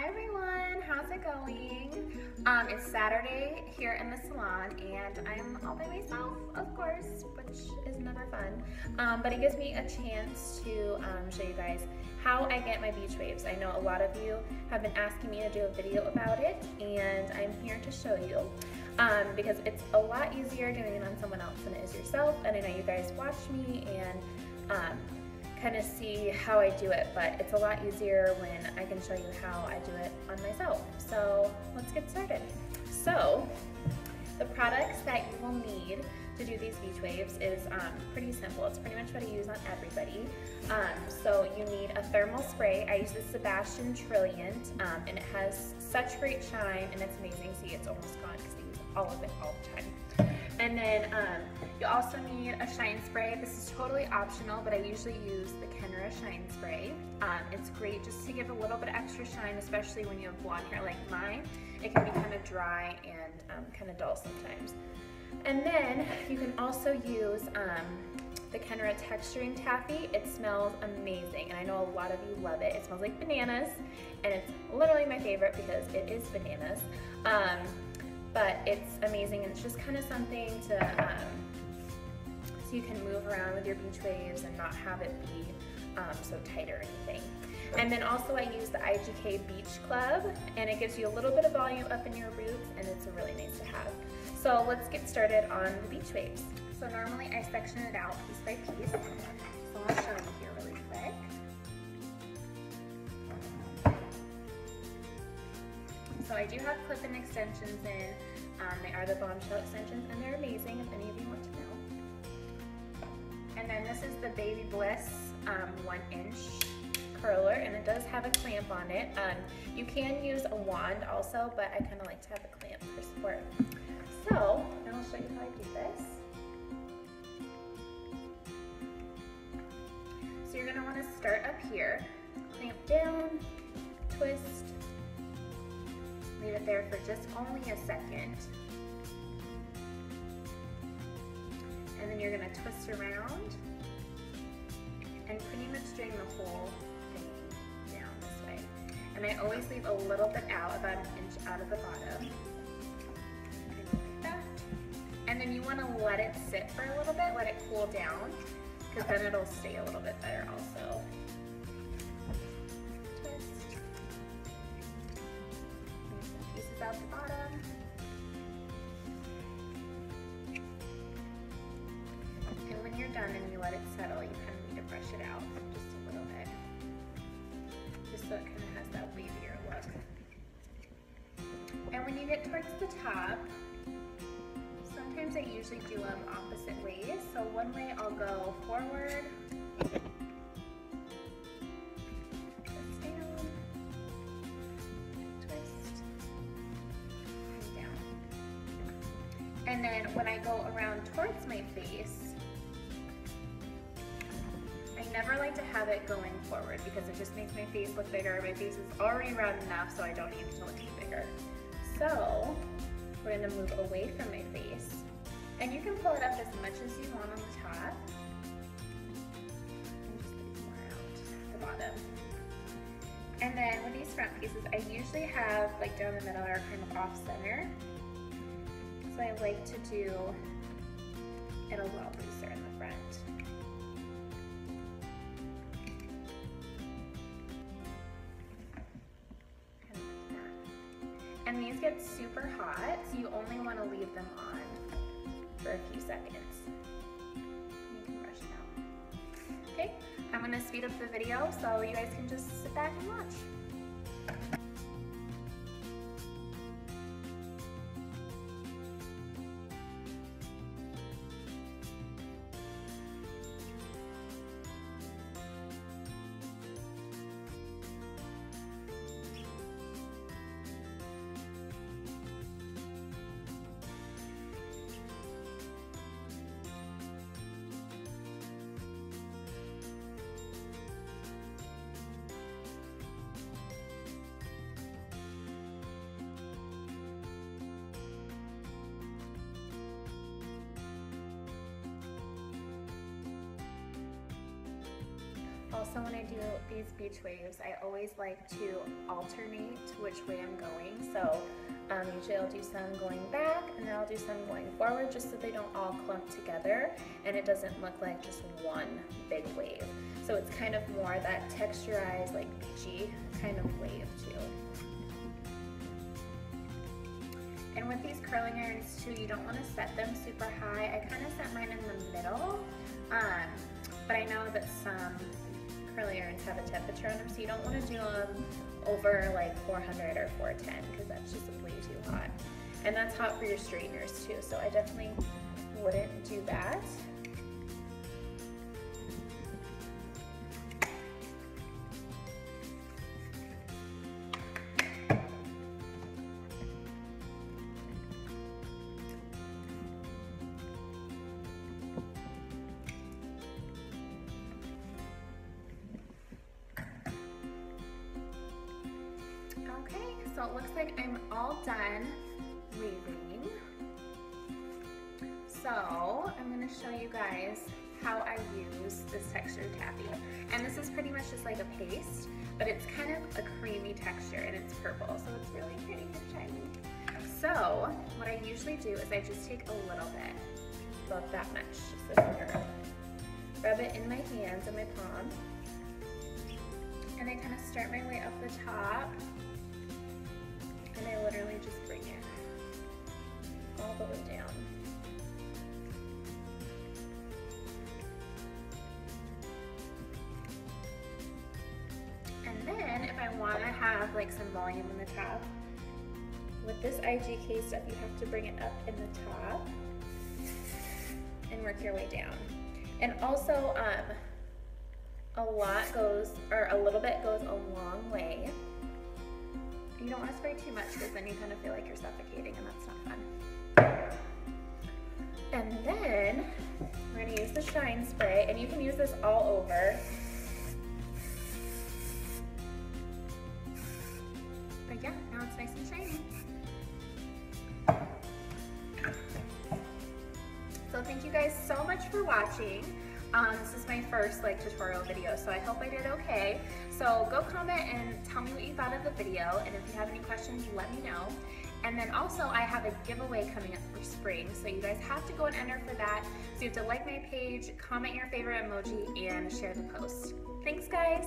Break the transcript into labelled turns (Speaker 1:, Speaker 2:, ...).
Speaker 1: Hi everyone, how's it going? Um, it's Saturday here in the salon and I'm all by myself, of course, which is never fun. Um, but it gives me a chance to um, show you guys how I get my beach waves. I know a lot of you have been asking me to do a video about it and I'm here to show you um, because it's a lot easier doing it on someone else than it is yourself and I know you guys watch me and um, kind of see how I do it, but it's a lot easier when I can show you how I do it on myself. So let's get started. So the products that you will need to do these beach waves is um, pretty simple. It's pretty much what I use on everybody. Um, so you need a thermal spray. I use the Sebastian Trilliant um, and it has such great shine and it's amazing. See, it's almost gone because I use all of it all the time. And then um, you also need a shine spray. This is totally optional, but I usually use the Kenra shine spray. Um, it's great just to give a little bit extra shine, especially when you have blonde hair like mine. It can be kind of dry and um, kind of dull sometimes. And then you can also use um, the Kenra texturing taffy. It smells amazing, and I know a lot of you love it. It smells like bananas, and it's literally my favorite because it is bananas. But it's amazing and it's just kind of something to, um, so you can move around with your beach waves and not have it be um, so tight or anything. And then also I use the IGK Beach Club and it gives you a little bit of volume up in your roots and it's really nice to have. So let's get started on the beach waves. So normally I section it out piece by piece. So I'll show you I do have clip-in extensions in. Um, they are the Bombshell extensions and they're amazing if any of you want to know. And then this is the Baby Bliss um, one inch curler and it does have a clamp on it. Um, you can use a wand also, but I kind of like to have a clamp for support. So, I'll show you how I do this. So you're gonna wanna start up here, clamp down, twist, Leave it there for just only a second. And then you're gonna twist around and pretty much drain the whole thing down this way. And I always leave a little bit out, about an inch out of the bottom. And then you wanna let it sit for a little bit, let it cool down, because then it'll stay a little bit better also. Out the bottom. And when you're done and you let it settle, you kind of need to brush it out just a little bit. Just so it kind of has that wavier look. And when you get towards the top, sometimes I usually do them opposite ways. So one way I'll go forward, go around towards my face, I never like to have it going forward because it just makes my face look bigger. My face is already round enough so I don't need to look bigger. So we're gonna move away from my face. And you can pull it up as much as you want on the top. And. And then with these front pieces, I usually have like down the middle or kind of off center. I like to do it a little looser in the front. And these get super hot, so you only want to leave them on for a few seconds. Okay, I'm going to speed up the video so you guys can just sit back and watch. Also when I do these beach waves, I always like to alternate which way I'm going. So um, usually I'll do some going back and then I'll do some going forward just so they don't all clump together and it doesn't look like just one big wave. So it's kind of more that texturized, like beachy kind of wave too. And with these curling irons too, you don't want to set them super high. I kind of set mine in the middle, um, but I know that some curling irons have a temperature on them, so you don't want to do them over like 400 or 410 because that's just way too hot. And that's hot for your straighteners too, so I definitely wouldn't do that. So it looks like I'm all done weaving. So I'm gonna show you guys how I use this texture taffy. And this is pretty much just like a paste, but it's kind of a creamy texture and it's purple, so it's really pretty and shiny. So what I usually do is I just take a little bit, about that much, just a finger, rub it in my hands and my palm, and I kind of start my way up the top have like some volume in the top, with this IGK stuff you have to bring it up in the top and work your way down. And also um, a lot goes, or a little bit goes a long way. You don't want to spray too much because then you kind of feel like you're suffocating and that's not fun. And then we're going to use the shine spray and you can use this all over. Yeah, now it's nice and shiny. So thank you guys so much for watching. Um, this is my first like tutorial video, so I hope I did okay. So go comment and tell me what you thought of the video, and if you have any questions, let me know. And then also I have a giveaway coming up for spring, so you guys have to go and enter for that. So you have to like my page, comment your favorite emoji, and share the post. Thanks guys!